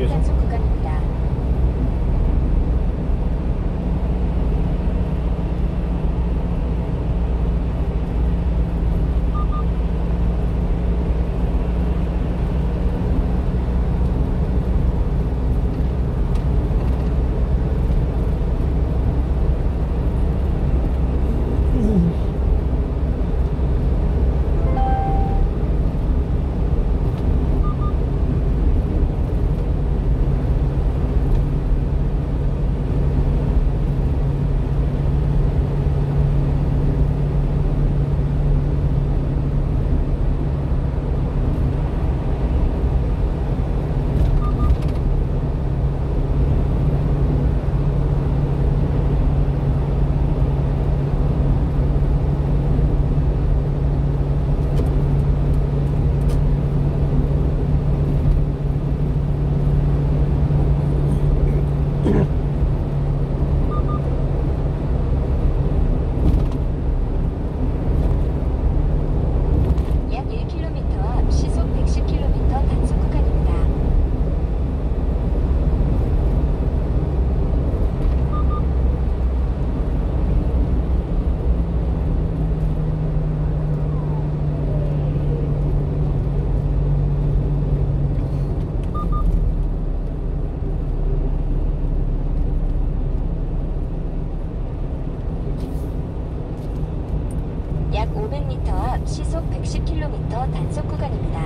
Okay. 약 500m 앞 시속 110km 단속 구간입니다.